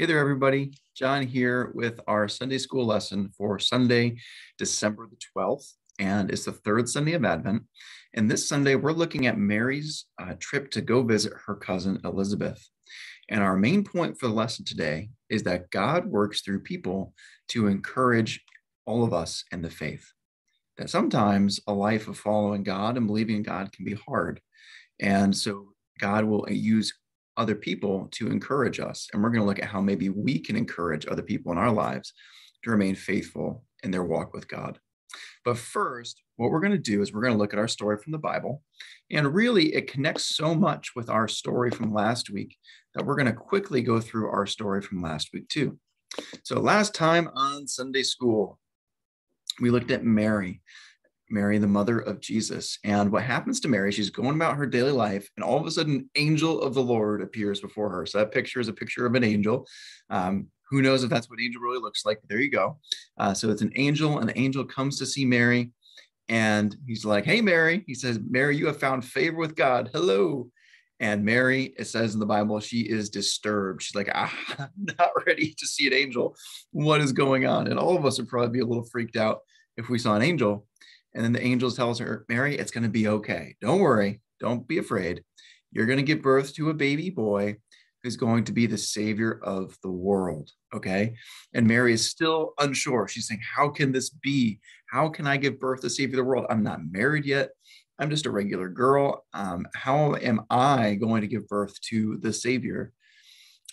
Hey there, everybody. John here with our Sunday school lesson for Sunday, December the 12th, and it's the third Sunday of Advent. And this Sunday, we're looking at Mary's uh, trip to go visit her cousin Elizabeth. And our main point for the lesson today is that God works through people to encourage all of us in the faith. That sometimes a life of following God and believing in God can be hard. And so God will use other people to encourage us. And we're going to look at how maybe we can encourage other people in our lives to remain faithful in their walk with God. But first, what we're going to do is we're going to look at our story from the Bible. And really, it connects so much with our story from last week that we're going to quickly go through our story from last week, too. So, last time on Sunday school, we looked at Mary. Mary, the mother of Jesus. And what happens to Mary, she's going about her daily life, and all of a sudden, an angel of the Lord appears before her. So that picture is a picture of an angel. Um, who knows if that's what angel really looks like? But there you go. Uh, so it's an angel, and the angel comes to see Mary, and he's like, "Hey, Mary," he says, "Mary, you have found favor with God. Hello." And Mary, it says in the Bible, she is disturbed. She's like, ah, I'm not ready to see an angel. What is going on? And all of us would probably be a little freaked out if we saw an angel. And then the angel tells her, Mary, it's going to be okay. Don't worry. Don't be afraid. You're going to give birth to a baby boy who's going to be the savior of the world. Okay. And Mary is still unsure. She's saying, How can this be? How can I give birth to savior of the world? I'm not married yet. I'm just a regular girl. Um, how am I going to give birth to the savior?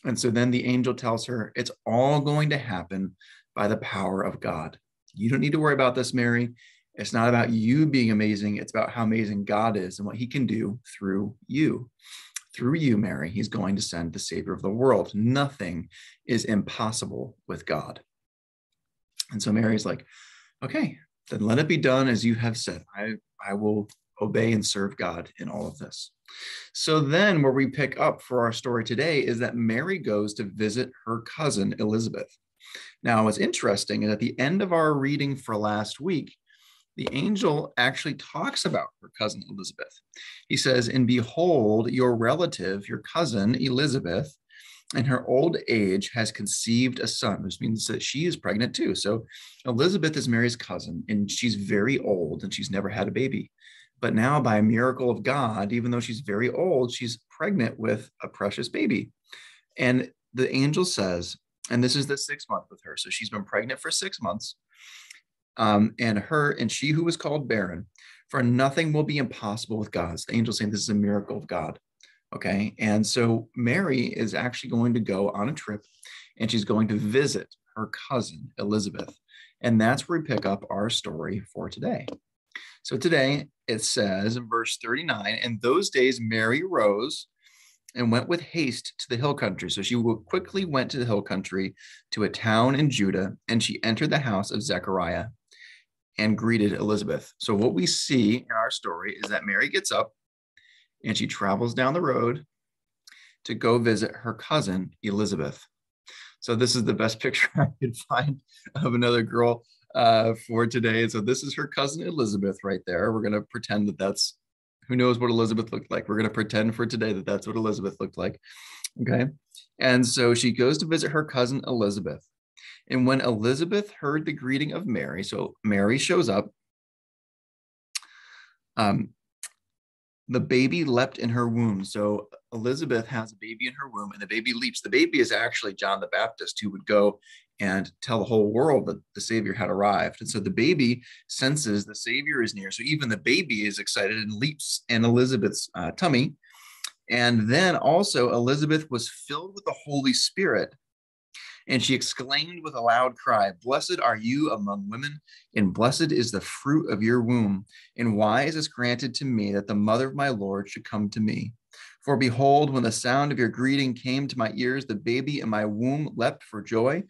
And so then the angel tells her, It's all going to happen by the power of God. You don't need to worry about this, Mary. It's not about you being amazing. It's about how amazing God is and what he can do through you. Through you, Mary, he's going to send the Savior of the world. Nothing is impossible with God. And so Mary's like, okay, then let it be done as you have said. I, I will obey and serve God in all of this. So then, where we pick up for our story today is that Mary goes to visit her cousin Elizabeth. Now, what's interesting is at the end of our reading for last week, the angel actually talks about her cousin Elizabeth. He says, And behold, your relative, your cousin Elizabeth, in her old age has conceived a son, which means that she is pregnant too. So Elizabeth is Mary's cousin, and she's very old and she's never had a baby. But now, by a miracle of God, even though she's very old, she's pregnant with a precious baby. And the angel says, and this is the sixth month with her. So she's been pregnant for six months um, and her and she who was called barren, for nothing will be impossible with God. the angel saying this is a miracle of God. Okay. And so Mary is actually going to go on a trip and she's going to visit her cousin Elizabeth. And that's where we pick up our story for today. So today it says in verse 39 In those days, Mary rose and went with haste to the hill country. So she quickly went to the hill country to a town in Judah, and she entered the house of Zechariah and greeted Elizabeth. So, what we see in our story is that Mary gets up and she travels down the road to go visit her cousin, Elizabeth. So, this is the best picture I could find of another girl uh, for today. So, this is her cousin, Elizabeth, right there. We're going to pretend that that's who knows what Elizabeth looked like. We're going to pretend for today that that's what Elizabeth looked like. Okay. And so she goes to visit her cousin, Elizabeth. And when Elizabeth heard the greeting of Mary, so Mary shows up, um, the baby leapt in her womb. So Elizabeth has a baby in her womb, and the baby leaps. The baby is actually John the Baptist, who would go and tell the whole world that the Savior had arrived. And so the baby senses the Savior is near. So even the baby is excited and leaps in Elizabeth's uh, tummy. And then also, Elizabeth was filled with the Holy Spirit and she exclaimed with a loud cry, Blessed are you among women, and blessed is the fruit of your womb. And why is this granted to me that the mother of my Lord should come to me? For behold, when the sound of your greeting came to my ears, the baby in my womb leapt for joy.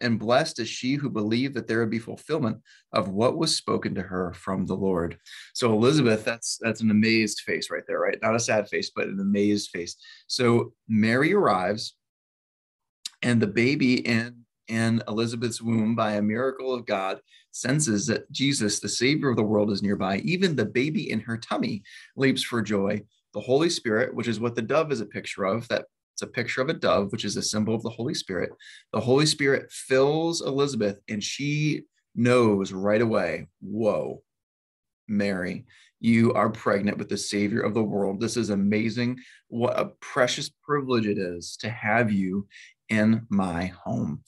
And blessed is she who believed that there would be fulfillment of what was spoken to her from the Lord. So Elizabeth, that's that's an amazed face right there, right? Not a sad face, but an amazed face. So Mary arrives and the baby in, in Elizabeth's womb, by a miracle of God, senses that Jesus, the Savior of the world, is nearby. Even the baby in her tummy leaps for joy. The Holy Spirit, which is what the dove is a picture of, that It's a picture of a dove, which is a symbol of the Holy Spirit. The Holy Spirit fills Elizabeth, and she knows right away, whoa, Mary, you are pregnant with the Savior of the world. This is amazing. What a precious privilege it is to have you in my home.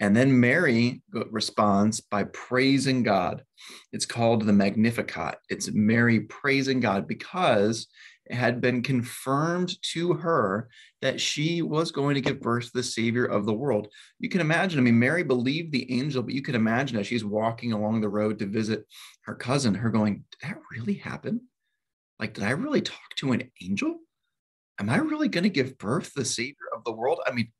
And then Mary responds by praising God. It's called the Magnificat. It's Mary praising God because it had been confirmed to her that she was going to give birth to the Savior of the world. You can imagine, I mean, Mary believed the angel, but you can imagine as she's walking along the road to visit her cousin, her going, Did that really happen? Like, did I really talk to an angel? Am I really going to give birth to the Savior of the world? I mean,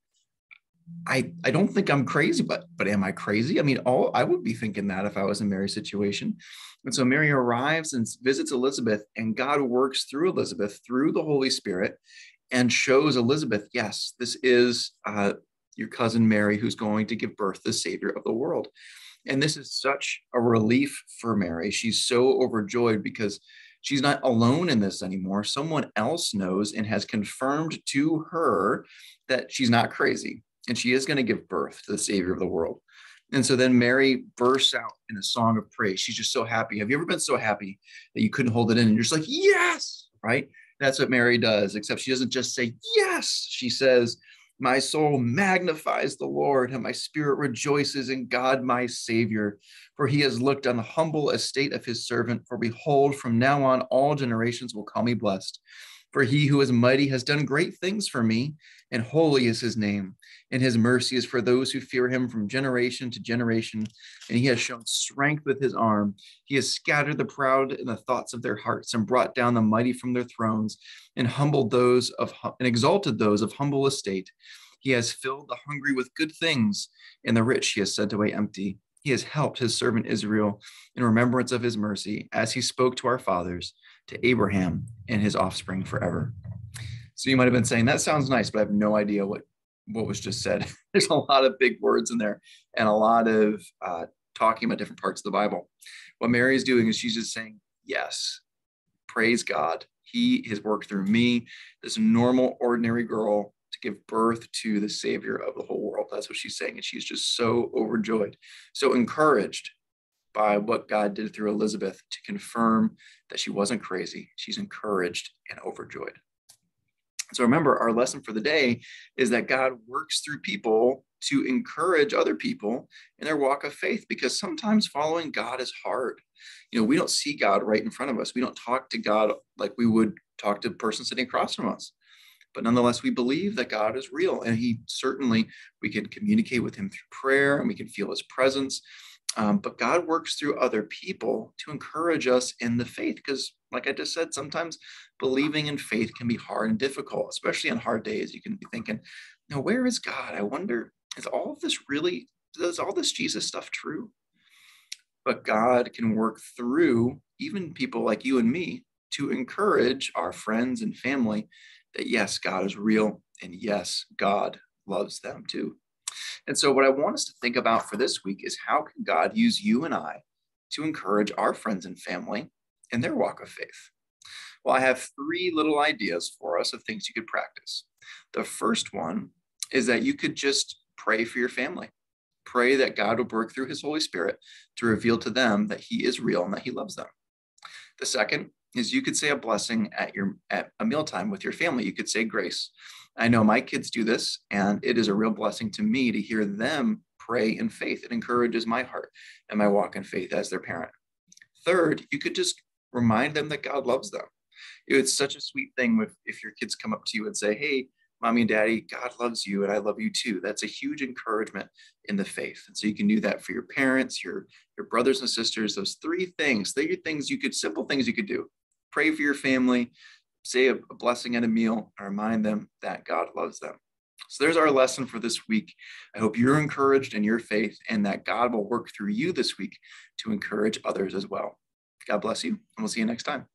I, I don't think I'm crazy, but but am I crazy? I mean, all I would be thinking that if I was in Mary's situation. And so Mary arrives and visits Elizabeth, and God works through Elizabeth through the Holy Spirit and shows Elizabeth, yes, this is uh, your cousin Mary who's going to give birth the Savior of the world. And this is such a relief for Mary. She's so overjoyed because she's not alone in this anymore. Someone else knows and has confirmed to her that she's not crazy and she is going to give birth to the Savior of the world. And so then Mary bursts out in a song of praise. She's just so happy. Have you ever been so happy that you couldn't hold it in? And you're just like, yes, right? That's what Mary does, except she doesn't just say yes. She says, My soul magnifies the Lord, and my spirit rejoices in God, my Savior, for he has looked on the humble estate of his servant. For behold, from now on, all generations will call me blessed. For he who is mighty has done great things for me, and holy is his name. And his mercy is for those who fear him from generation to generation. And he has shown strength with his arm. He has scattered the proud in the thoughts of their hearts, and brought down the mighty from their thrones, and humbled those of and exalted those of humble estate. He has filled the hungry with good things, and the rich he has sent away empty. He has helped his servant Israel in remembrance of his mercy, as he spoke to our fathers to Abraham and his offspring forever. So you might have been saying, that sounds nice, but I have no idea what, what was just said. There's a lot of big words in there and a lot of uh, talking about different parts of the Bible. What Mary is doing is she's just saying, yes, praise God. He has worked through me, this normal, ordinary girl, to give birth to the Savior of the whole world. That's what she's saying. And she's just so overjoyed, so encouraged by what God did through Elizabeth to confirm that she wasn't crazy. She's encouraged and overjoyed. So remember, our lesson for the day is that God works through people to encourage other people in their walk of faith because sometimes following God is hard. You know, we don't see God right in front of us. We don't talk to God like we would talk to a person sitting across from us. But nonetheless, we believe that God is real and he certainly, we can communicate with him through prayer and we can feel his presence. Um, but God works through other people to encourage us in the faith because, like I just said, sometimes believing in faith can be hard and difficult, especially on hard days. You can be thinking, now, where is God? I wonder, is all of this really, does all this Jesus stuff true? But God can work through even people like you and me to encourage our friends and family that yes, God is real and yes, God loves them too. And so, what I want us to think about for this week is how can God use you and I to encourage our friends and family in their walk of faith? Well, I have three little ideas for us of things you could practice. The first one is that you could just pray for your family. Pray that God will work through his Holy Spirit to reveal to them that he is real and that he loves them. The second is you could say a blessing at your at a mealtime with your family. You could say grace. I know my kids do this, and it is a real blessing to me to hear them pray in faith. It encourages my heart and my walk in faith as their parent. Third, you could just remind them that God loves them. It's such a sweet thing if, if your kids come up to you and say, Hey, mommy and daddy, God loves you and I love you too. That's a huge encouragement in the faith. And so you can do that for your parents, your, your brothers and sisters, those three things. They are things you could, simple things you could do. Pray for your family, say a, a blessing at a meal, and remind them that God loves them. So there's our lesson for this week. I hope you're encouraged in your faith and that God will work through you this week to encourage others as well. God bless you, and we'll see you next time.